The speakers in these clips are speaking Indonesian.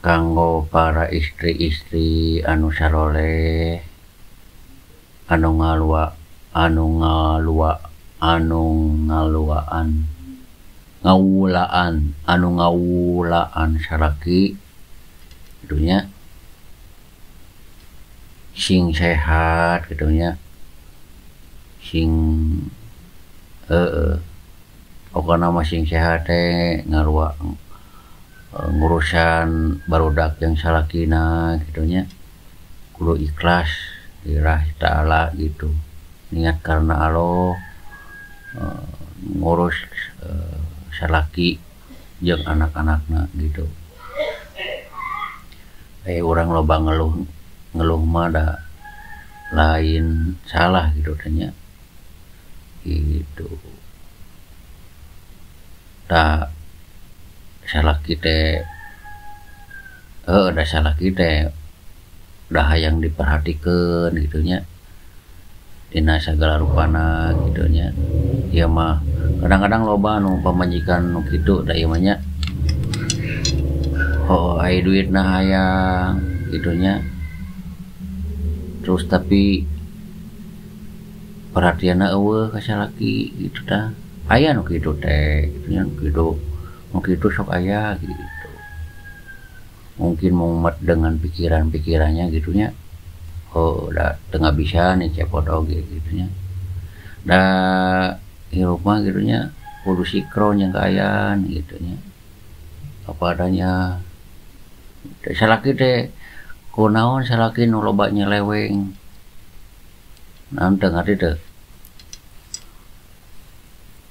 kanggo para istri-istri anu saroleh anu ngalua anu ngalua anu ngaluaan ngawulaan anu ngawulaan saraki. Gitunya sing sehat gitunya sing eh uh, nama masing sehat teh ngalua ngurusan barudak yang salakina gitunya. Kudu ikhlas dirah ta'ala gitu. Niat karena Allah eh, ngurus eh, salaki jeung anak-anakna gitu. Eh orang loba ngeluh ngeluh mah lain salah gitu tanya. Gitu. Tak salah kita eh ada salah kita dah yang diperhatikan gitunya. Dina segala rupana gitunya. Ya mah. Kadang-kadang loba nu pamajikan nu kitu da ieu mah oh ai duit nah hayang gitunya. Terus tapi perhatian eueuh ka salaki gitu dah aya nu kitu teh gitunya nu kitu nu kitu sok aya gitu. Mungkin mumet dengan pikiran-pikirannya gitunya. Oh udah tengah bisa nih cepot oge gitunya. Dah hirup mah gitunya kudu sikron yang kayaan gitunya. Apa adanya. Salaki teh kunaon salaki nu loba naon teu ngarti teu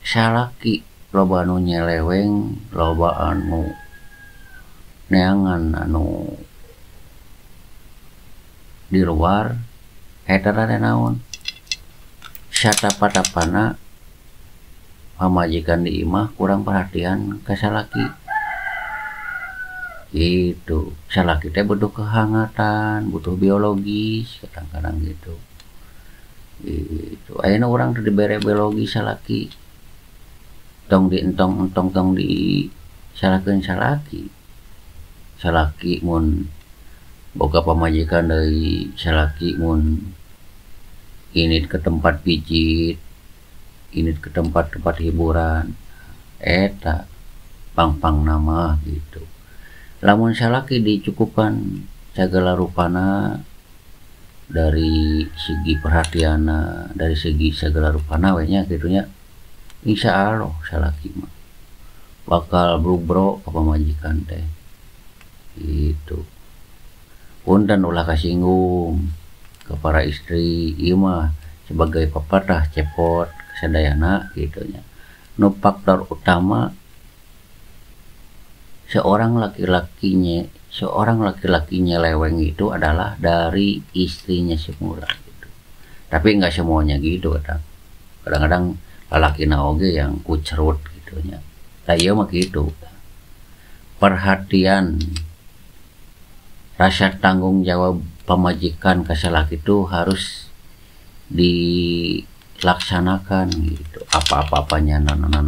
salaki loba anu nyeleweng loba anu neangan anu di luar eta teh naon? Satapa-tapana pamajikan di imah kurang perhatian ke salaki. Itu salaki teh butuh kehangatan butuh biologis kadang-kadang gitu. Itu akhirnya orang tuh diberi biologi salaki tong di entong entong tong di salakeun salaki. Salaki mun boga pamajikan dari salaki mun ini ke tempat pijit ini ke tempat-tempat hiburan eta pang-pang nama gitu. Lamun salaki dicukupkan segala rupana dari segi perhatian dari segi segala rupana wenya gitunya insya Allah salaki mah bakal bro apa majikan teh. Itu punten ulah kasinggung ke para istri ima sebagai pepatah cepot kesadayana gitunya no faktor utama seorang laki-lakinya seorang laki-lakinya leweng itu adalah dari istrinya semula gitu. tapi nggak semuanya gitu kadang kadang-kadang laki naoge yang kucerut gitunya lah iya mah gitu. Perhatian rasa tanggung jawab pemajikan kesalak itu harus dilaksanakan gitu. Apa-apa-apanya nah nah nah